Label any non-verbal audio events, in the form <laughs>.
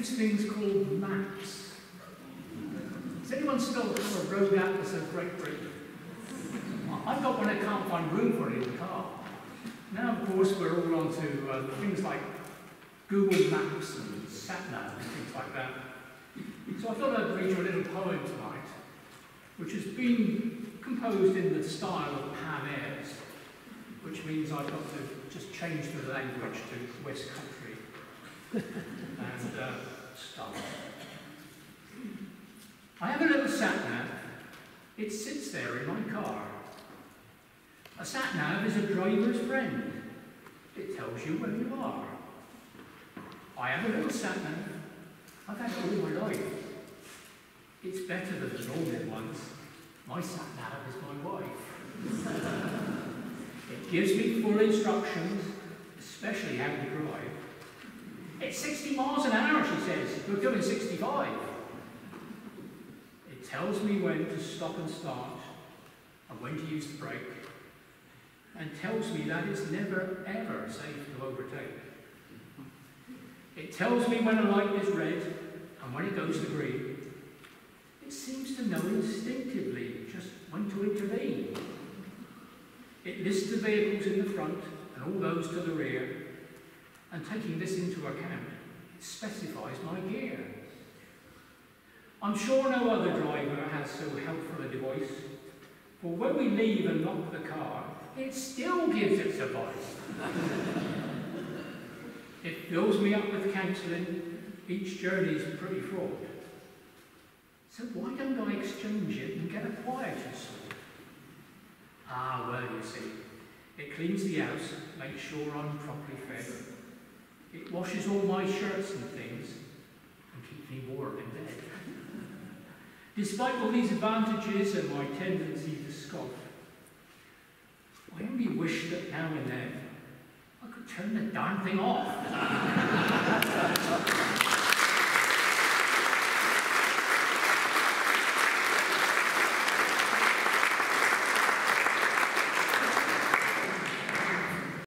use things called maps. Does anyone still have a road atlas of Great Britain? I've got one I can't find room for it in the car. Now, of course, we're all on to uh, things like Google Maps and SatNav and things like that. So I thought I'd read you a little poem tonight, which has been composed in the style of Pam Ayres, which means I've got to just change the language to West Country and uh. I have a little sat-nav. It sits there in my car. A sat-nav is a driver's friend. It tells you where you are. I have a little sat-nav. I've had it all my life. It's better than the normal ones. My sat-nav is my wife. it gives me full instructions, especially how to drive. It's 60 miles an hour, she says. We're doing 65. It tells me when to stop and start and when to use the brake and tells me that it's never ever safe to overtake. It tells me when a light is red and when it goes to green. It seems to know instinctively just when to intervene. It lists the vehicles in the front and all those to the rear, and taking this into account, it specifies my gear. I'm sure no other driver has so helpful a device, for when we leave and lock the car, it still gives its advice. <laughs> it fills me up with counselling, each journey's pretty fraught. So why don't I exchange it and get a quieter sort? Ah, well, you see, it cleans the house, makes sure I'm properly fed. Washes all my shirts and things, and keeps me warm in bed. Despite all these advantages and my tendency to scoff, I only wish that now and then I could turn the darn thing off. <laughs>